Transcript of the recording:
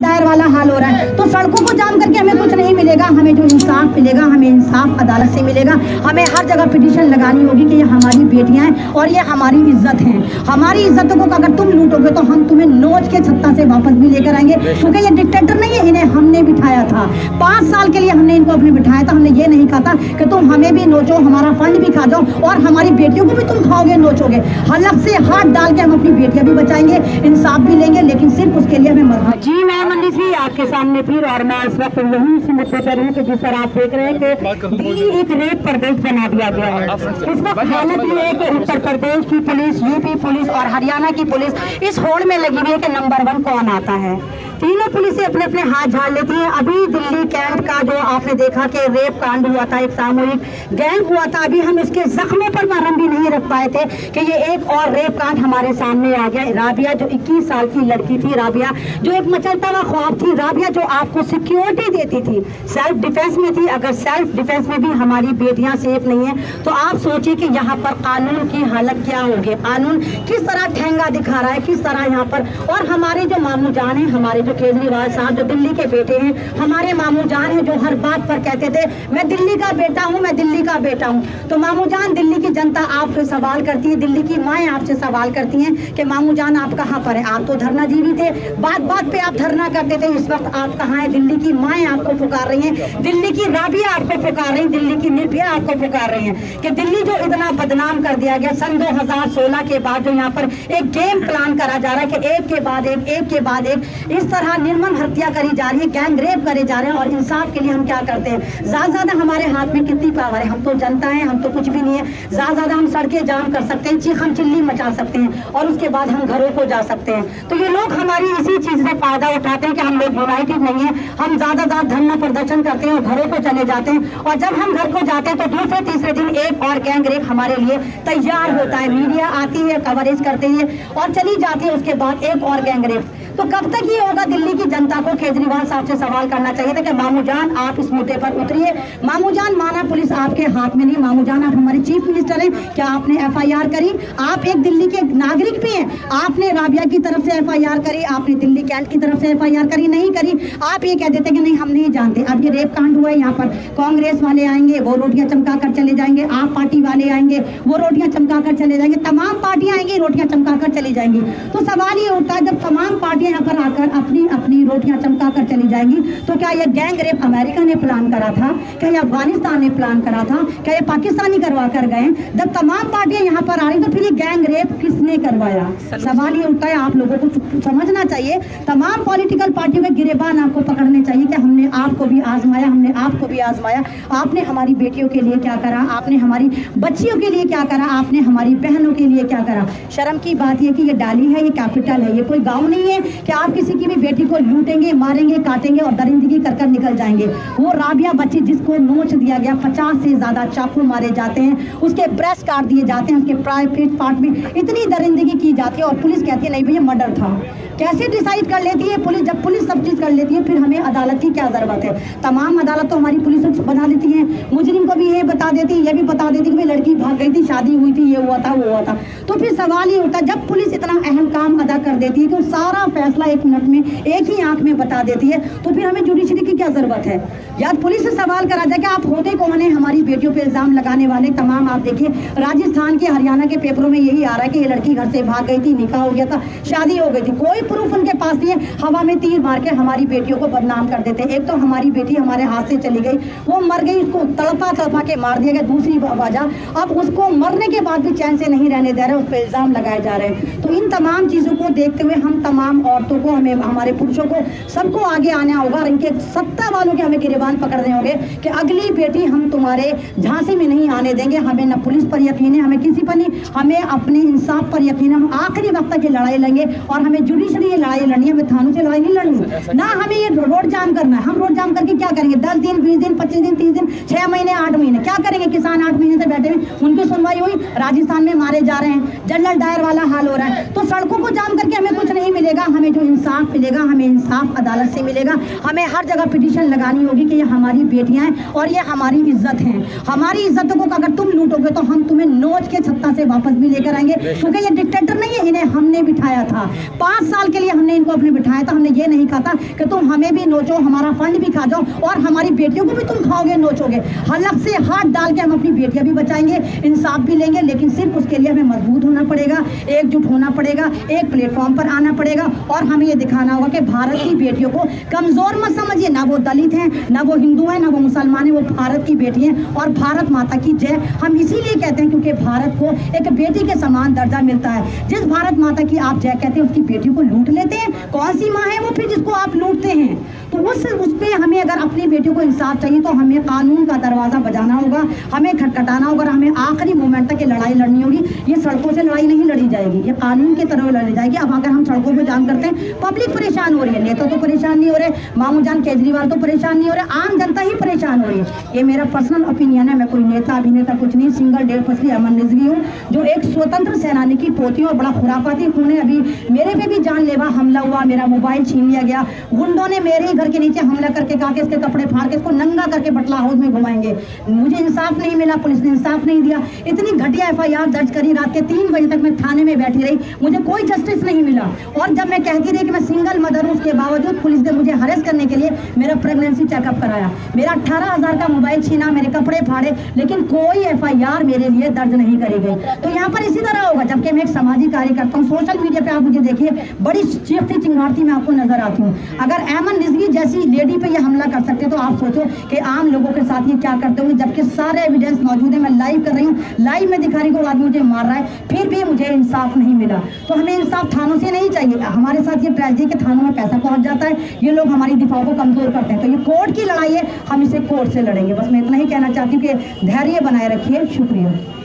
दायर वाला हाल हो रहा है। तो सड़कों को जाम करके हमें कुछ नहीं मिलेगा। हमें जो इंसाफ मिलेगा, हमें इंसाफ अदालत से मिलेगा। हमें हर जगह पिटिशन लगानी होगी कि ये हमारी बेटियाँ हैं और ये हमारी इज़्ज़त हैं। हमारी इज्जतों को अगर तुम लूटोगे तो हम तुम्हें नोच के छत्ता से वापस भी लेकर आएँगे। क्योंकि ये डिक्टेटर नहीं है, इन्हें हमने बिठाया था। पाँच साल के लिए हमने इनको अपने बिठाया था, हमने ये नहीं कहा था कि तुम हमें भी नोचो, हमारा फंड भी खा जाओ और हमारी बेटियों को भी तुम खाओगे, नोचोगे। हलक से हाथ डाल के हम अपनी बेटियाँ भी बचाएँगे, इंसाफ भी लेंगे, लेकिन सिर्फ़ उसके लिए हमें मरना जी मैं मंडी जी आपके सामने फिर और मैं इस वक्त यही इस मुद्दे पर हूँ कि जिस तरह आप देख रहे हैं कि दिल्ली एक रेप प्रदेश बना दिया गया है। इस वक्त हालत ये है कि उत्तर प्रदेश की पुलिस यूपी पुलिस और हरियाणा की पुलिस इस होड़ में लगी हुई है कि नंबर वन कौन आता है। तीनों पुलिसें अपने अपने हाथ झाड़ लेती हैं। अभी दिल्ली कैंट का जो आपने देखा कि रेप कांड हुआ था, एक सामूहिक गैंग हुआ था, अभी हम इसके जख्मों पर मरहम भी नहीं रख पाए थे कि ये एक और रेप कांड हमारे सामने आ गया। राबिया जो 21 साल की लड़की थी, राबिया जो एक मचलता हुआ ख्वाब थी, राबिया जो आपको सिक्योरिटी देती थी सेल्फ डिफेंस में थी। अगर सेल्फ डिफेंस में भी हमारी बेटियाँ सेफ़ नहीं है तो आप सोचिए कि यहाँ पर कानून की हालत क्या होगी। कानून किस तरह ठेंगा दिखा रहा है, किस तरह यहाँ पर और हमारे जो मामू जान है, हमारे जो केजरीवाल साहब जो दिल्ली के बेटे हैं, हमारे मामू जान है जो हर बात पर कहते थे, मैं दिल्ली का बेटा हूँ, मैं दिल्ली का बेटा हूँ। तो मामू जान दिल्ली की जनता आपसे सवाल करती है, दिल्ली की माएँ आपसे सवाल करती हैं कि मामू जान आप कहाँ पर हैं? आप तो धरनाजीवी थे बात बात पे आप धरना करते थे, इस वक्त आप कहाँ हैं? दिल्ली की माएँ आपको पुकार रही हैं, दिल्ली की राबिया आपको पुकार रही दिल्ली की निर्भया आपको पुकार रही हैं कि दिल्ली जो इतना बदनाम कर दिया गया, सन 2016 के बाद जो यहाँ पर एक गेम प्लान करा जा रहा है कि एक के बाद एक एक के बाद एक, इस तरह निर्मम हत्या करी जा रही है गैंग रेप करे जा रहे हैं और इंसाफ के लिए हम क्या करते हैं? ज़्यादा ज़्यादा हमारे हाथ में कितनी पावर है? हम तो जनता है, हम तो कुछ भी नहीं है। ज़्यादा ज़्यादा हम सड़कें जाम कर सकते हैं चीखम चिल्ली मचा सकते हैं और उसके बाद हम घरों को जा सकते हैं। तो ये लोग हमारी इसी चीज़ से फ़ायदा उठाते हैं कि हम लोग यूनाइटेड नहीं है। हम ज़्यादा ज़्यादा धरना प्रदर्शन करते हैं और घरों को चले जाते हैं। और जब हम घर को जाते हैं तो दूसरे, तीसरे दिन एक और गैंग रेप हमारे लिए तैयार होता है। मीडिया आती है कवरेज करते हैं और चली जाती है। उसके बाद एक और गैंग रेप तो कब तक ये होगा दिल्ली की जनता को केजरीवाल साहब से सवाल करना चाहिए था कि मामू जान, आप इस मुद्दे पर उतरिए। मामू जान, माना पुलिस आपके हाथ में नहीं। मामू जान, आप हमारे चीफ मिनिस्टर हैं। क्या आपने एफआईआर करी? आप एक दिल्ली के नागरिक भी हैं। आपने राबिया की तरफ़ से एफआईआर करी, आपने दिल्ली कैंट की तरफ़ से एफआईआर करी, नहीं करी। आप ये कह देते कि नहीं, हम नहीं जानते। अब ये रेप कांड हुआ है यहाँ पर। कांग्रेस वाले आएँगे, वो रोटियाँ चमका कर चले जाएँगे। आप पार्टी वाले आएँगे, वो रोटियाँ चमका कर चले जाएँगे। तमाम पार्टियाँ आएँगी, रोटियाँ चमका कर चली जाएँगी। तो सवाल ये उठता है, जब तमाम पार्टियाँ यहाँ पर आकर अपनी अपनी रोटियाँ चमका कर चली जाएँगी। तो क्या ये गैंग रेप अमेरिका ने प्लान करा था? क्या ये अफ़गानिस्तान ने प्लान करा था? क्या ये पाकिस्तानी करवा कर गए जब तमाम पार्टियाँ यहाँ पर आ रही तो फिर ये गैंग रेप किसने करवाया? सवाल ये उठता है आप लोगों को समझना चाहिए। तमाम पॉलिटिकल पार्टियों के गिरेबान आपको पकड़ने चाहिए कि हमने आपको भी आजमाया हमने आपको भी आजमाया। आपने हमारी बेटियों के लिए क्या करा? आपने हमारी बच्चियों के लिए क्या करा? आपने हमारी बहनों के लिए क्या करा? शर्म की बात यह कि ये डाली है ये कैपिटल है ये कोई गाँव नहीं है। कि आप किसी की भी बेटी को लूटेंगे, मारेंगे, काटेंगे और दरिंदगी कर कर निकल जाएँगे। वो राबिया बच्ची जिसको नोच दिया गया, पचास से ज़्यादा चाकू मारे जाते हैं, उसके ब्रेस्ट काट दिए जाते हैं, उसके प्राइवेट पार्ट में इतनी दरिंदगी की जाती है और पुलिस कहती है, नहीं भैया, मर्डर था। कैसे डिसाइड कर लेती है पुलिस? जब पुलिस सब चीज़ कर लेती है, फिर हमें अदालत की क्या ज़रूरत है? तमाम अदालत तो हमारी पुलिस बना देती है। मुजरिम को भी ये बता देती है, ये भी बता देती कि लड़की भाग गई थी, शादी हुई थी, ये हुआ था, वो हुआ था। तो फिर सवाल ये होता जब पुलिस इतना अहम काम अदा कर देती है कि सारा फैसला एक मिनट में, एक ही आँख में बता देती है। तो फिर हमें जुडिशरी की क्या ज़रूरत है? या पुलिस से सवाल करा जाए कि आप होते कौन है? हमारी बेटियों पे इल्ज़ाम लगाने वाले तमाम, आप देखिए, राजस्थान के, हरियाणा के पेपरों में यही आ रहा है कि ये लड़की घर से भाग गई थी, निकाह हो गया था, शादी हो गई थी। कोई प्रूफ उनके पास नहीं है। हवा में तीर मार के हमारी बेटियों को बदनाम कर देते एक तो हमारी बेटी हमारे हाथ से चली गई, वो मर गई, उसको तड़पा तड़पा के मार दिया गया। दूसरी वजह, अब उसको मरने के बाद भी चैन से नहीं रहने दे रहे, उस पर इल्ज़ाम लगाए जा रहे हैं। तो इन तमाम चीज़ों को देखते हुए हम तमाम औरतों को हमें हमारे पुरुषों को सबको आगे आना होगा और इनके सत्ता वालों के हमें गिरबान पकड़ने होंगे कि अगली बेटी हम तुम्हारे झांसी में नहीं आने देंगे। हमें न पुलिस पर यकीन है हमें किसी पर नहीं हमें अपने इंसाफ पर यकीन है। हम आखिरी वक्त तक ये लड़ाई लेंगे और हमें जुडिशरी ये लड़ाई लड़नी है हमें थानों से लड़ाई नहीं लड़नी। ना हमें ये रोड जाम करना है। हम रोड जाम करके क्या करेंगे? दस दिन बीस दिन पच्चीस दिन तीस दिन छह महीने आठ महीने क्या करेंगे? किसान आठ महीने से बैठे हुए उनकी सुनवाई हुई राजस्थान में मारे जा रहे हैं। जनरल डायर वाला हाल हो रहा है। तो सड़कों को जाम करके हमें कुछ नहीं मिलेगा। हमें जो इंसाफ मिलेगा, हमें इंसाफ अदालत से मिलेगा। हमें हर जगह पिटीशन लगानी होगी कि ये हमारी बेटियाँ हैं और ये हमारी इज़्ज़त हैं। हमारी इज्जतों को अगर तुम लूटोगे तो हम तुम्हें नोच के छत्ता से वापस भी लेकर आएँगे, क्योंकि ये डिक्टेटर नहीं है, इन्हें हमने बिठाया था। पाँच साल के लिए हमने इनको अपने बिठाया था, हमने ये नहीं कहा था कि तुम हमें भी नोचो, हमारा फंड भी खा जाओ और हमारी बेटियों को भी तुम खाओगे, नोचोगे। हलक से हाथ डाल के हम अपनी बेटियाँ भी बचाएँगे, इंसाफ भी लेंगे, लेकिन सिर्फ़ उसके लिए हमें मज़बूत होना पड़ेगा, एकजुट होना पड़ेगा, एक प्लेटफॉर्म पर आना पड़ेगा और हमें ये दिखाना होगा कि भारत की बेटियों को कमज़ोर मत समझिए। ना वो दलित हैं, ना वो हिंदू हैं, ना वो मुसलमान हैं, वो भारत की बेटी हैं और भारत माता की जय। हम इसीलिए कहते हैं क्योंकि भारत को एक बेटी के समान दर्जा मिलता है। जिस भारत माता की आप जय कहते हैं, उसकी बेटियों को लूट लेते हैं। कौन सी माँ है वो फिर जिसको आप लूटते हैं? उस उस पर हमें अगर अपनी बेटियों को इंसाफ चाहिए तो हमें कानून का दरवाज़ा बजाना होगा, हमें खटखटाना होगा, और हमें आखिरी मोमेंट तक ये लड़ाई लड़नी होगी। ये सड़कों से लड़ाई नहीं लड़ी जाएगी, ये कानून की तरह लड़ी जाएगी। अब अगर हम सड़कों पर जाम करते हैं, पब्लिक परेशान हो रही है, नेता तो परेशान नहीं हो रहे, मामू जान केजरीवाल तो परेशान नहीं हो रहे, आम जनता ही परेशान हो रही है। ये मेरा पर्सनल ओपिनियन है, मैं कोई नेता, अभिनेता कुछ नहीं सिंगल डेढ़ फसली अमन रिजवी हूँ, जो एक स्वतंत्र सेनानी की पोती और बड़ा खुराफाती खून है। अभी मेरे पे भी जानलेवा हमला हुआ, मेरा मोबाइल छीन लिया गया, गुंडों ने मेरे ही घर के नीचे हमला करके कहा कि इसके कपड़े फाड़ के इसको नंगा करके बटला हाउस में घुमाएँगे। मुझे इंसाफ नहीं मिला, पुलिस ने इंसाफ नहीं दिया। इतनी घटिया एफआईआर दर्ज करी रात के तीन बजे तक मैं थाने में बैठी रही, मुझे कोई जस्टिस नहीं मिला। और जब मैं कहती रही कि मैं सिंगल मदर हूँ, उसके बावजूद पुलिस ने मुझे हरेस करने के लिए मेरा प्रेगनेंसी चेकअप कराया। मेरा अट्ठारह हज़ार का मोबाइल छीना, मेरे कपड़े फाड़े, लेकिन कोई एफ़ मेरे लिए दर्ज नहीं करी गई। तो यहाँ पर इसी तरह होगा, जबकि मैं एक सामाजिक कार्य करता हूँ। सोशल मीडिया पे आप मुझे देखिए, बड़ी चिंगारती मैं आपको नज़र आती हूँ। अगर एमन रिजवी जैसी लेडी पे ये हमला कर सकते तो आप सोचो कि आम लोगों के साथ ये क्या करते होंगे, जबकि सारे एविडेंस मौजूद है। मैं लाइव कर रही हूँ। लाइव में दिखा रही हूँ आदमी मुझे मार रहा है, फिर भी मुझे इंसाफ नहीं मिला। तो हमें इंसाफ थानों से नहीं चाहिए। हमारे साथ ये ट्रेजिडी के थानों में पैसा पहुँच जाता है। ये लोग हमारी दिफा को कमज़ोर करते हैं। तो ये कोर्ट की लड़ाई है। हम इसे कोर्ट से लड़ेंगे। बस मैं इतना ही कहना चाहती हूँ कि धैर्य बनाए रखिए। शुक्रिया।